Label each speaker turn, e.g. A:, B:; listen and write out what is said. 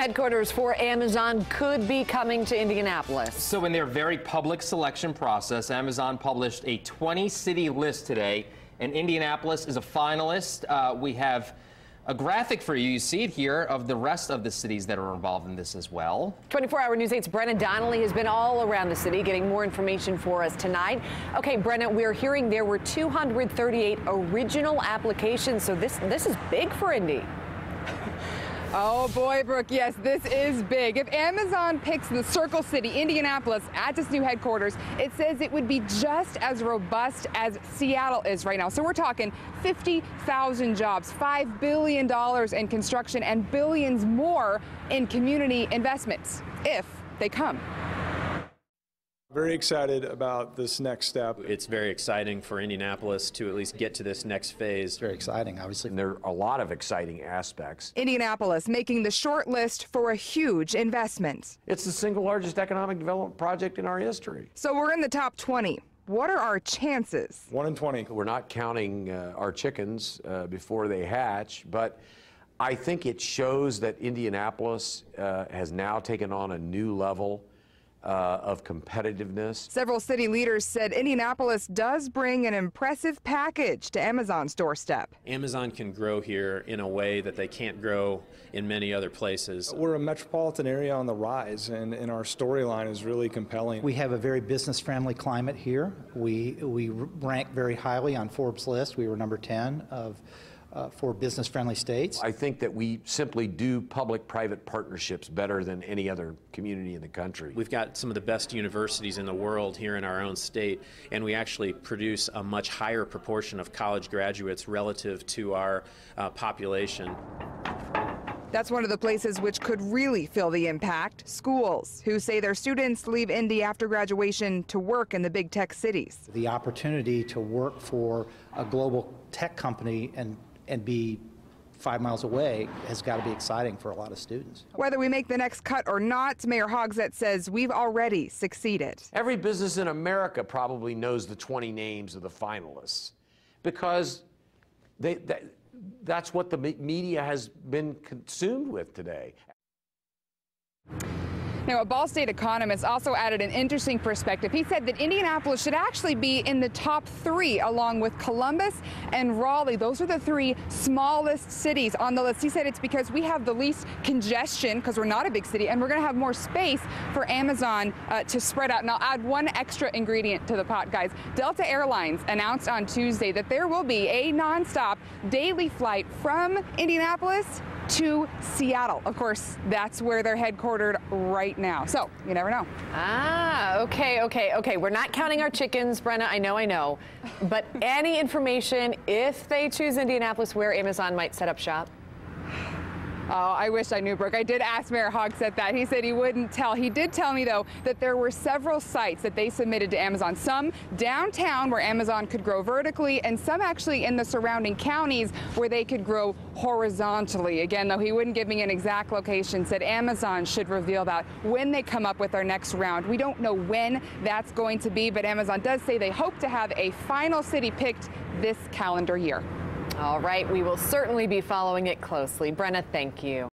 A: Headquarters for Amazon could be coming to Indianapolis.
B: So in their very public selection process, Amazon published a 20-city list today, and Indianapolis is a finalist. Uh, we have a graphic for you. You see it here of the rest of the cities that are involved in this as well.
A: 24 Hour News 8's Brenna Donnelly has been all around the city getting more information for us tonight. Okay, Brenna, we're hearing there were 238 original applications, so this, this is big for Indy.
C: Oh boy, Brooke, yes, this is big. If Amazon picks the Circle City, Indianapolis, at its new headquarters, it says it would be just as robust as Seattle is right now. So we're talking 50,000 jobs, $5 billion in construction, and billions more in community investments, if they come.
D: Very excited about this next step.
E: It's very exciting for Indianapolis to at least get to this next phase.
F: Very exciting, obviously.
G: And there are a lot of exciting aspects.
C: Indianapolis making the short list for a huge investment.
G: It's the single largest economic development project in our history.
C: So we're in the top 20. What are our chances?
D: One in 20.
G: We're not counting uh, our chickens uh, before they hatch, but I think it shows that Indianapolis uh, has now taken on a new level uh, of competitiveness.
C: Several city leaders said Indianapolis does bring an impressive package to Amazon's doorstep.
E: Amazon can grow here in a way that they can't grow in many other places.
D: We're a metropolitan area on the rise, and, and our storyline is really compelling.
F: We have a very business friendly climate here. We, we rank very highly on Forbes' list. We were number 10 of uh, for business friendly states.
G: I think that we simply do public private partnerships better than any other community in the country.
E: We've got some of the best universities in the world here in our own state, and we actually produce a much higher proportion of college graduates relative to our uh, population.
C: That's one of the places which could really feel the impact. Schools, who say their students leave Indy after graduation to work in the big tech cities.
F: The opportunity to work for a global tech company and and be five miles away has got to be exciting for a lot of students.
C: Whether we make the next cut or not, Mayor Hogsett says we've already succeeded.
G: Every business in America probably knows the 20 names of the finalists because they, that, that's what the media has been consumed with today.
C: Now, a Ball State economist also added an interesting perspective. He said that Indianapolis should actually be in the top three, along with Columbus and Raleigh. Those are the three smallest cities on the list. He said it's because we have the least congestion, because we're not a big city, and we're going to have more space for Amazon uh, to spread out. And I'll add one extra ingredient to the pot, guys. Delta Airlines announced on Tuesday that there will be a nonstop daily flight from Indianapolis to Seattle. Of course, that's where they're headquartered right now. So you never know.
A: Ah, okay, okay, okay. We're not counting our chickens, Brenna. I know, I know. But any information if they choose Indianapolis where Amazon might set up shop?
C: Oh, I wish I knew, Brooke. I did ask Mayor Hogsett that. He said he wouldn't tell. He did tell me, though, that there were several sites that they submitted to Amazon. Some downtown where Amazon could grow vertically, and some actually in the surrounding counties where they could grow horizontally. Again, though, he wouldn't give me an exact location. Said Amazon should reveal that when they come up with their next round. We don't know when that's going to be, but Amazon does say they hope to have a final city picked this calendar year.
A: All right, we will certainly be following it closely. Brenna, thank you.